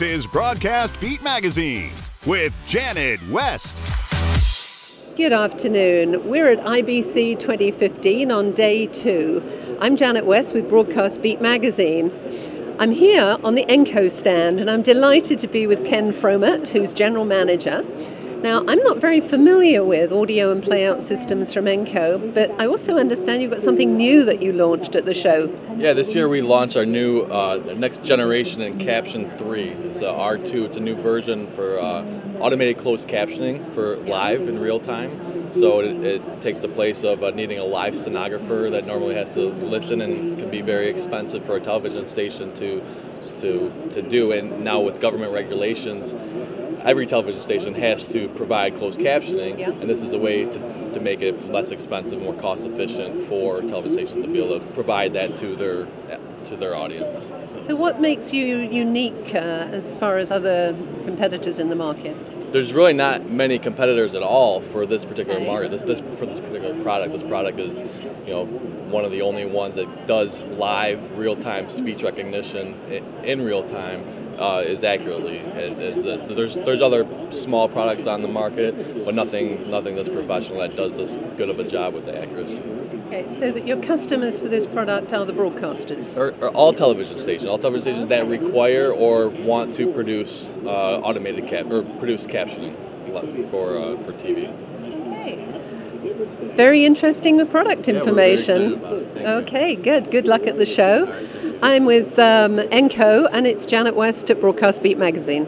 This is Broadcast Beat Magazine with Janet West. Good afternoon. We're at IBC 2015 on day two. I'm Janet West with Broadcast Beat Magazine. I'm here on the Enco stand and I'm delighted to be with Ken Frommert, who's general manager. Now, I'm not very familiar with audio and playout systems from Enco, but I also understand you've got something new that you launched at the show. Yeah, this year we launched our new uh, next generation enCaption 3. It's a R2, it's a new version for uh, automated closed captioning for live in real time. So it, it takes the place of uh, needing a live stenographer that normally has to listen and can be very expensive for a television station to to, to do. And now with government regulations, every television station has to provide closed captioning, yep. and this is a way to, to make it less expensive, more cost efficient for television stations to be able to provide that to their to their audience. So, what makes you unique uh, as far as other competitors in the market? There's really not many competitors at all for this particular market. This, this for this particular product. This product is, you know, one of the only ones that does live, real-time speech recognition in real time uh, as accurately as, as this. So there's there's other small products on the market, but nothing nothing that's professional that does this good of a job with the accuracy. Okay, so that your customers for this product are the broadcasters? Or, or all television stations, all television stations that require or want to produce uh, automated cap or produce captioning for uh, for TV. Okay. Very interesting product information. Yeah, okay, good. Good luck at the show. I'm with um, Enco, and it's Janet West at Broadcast Beat Magazine.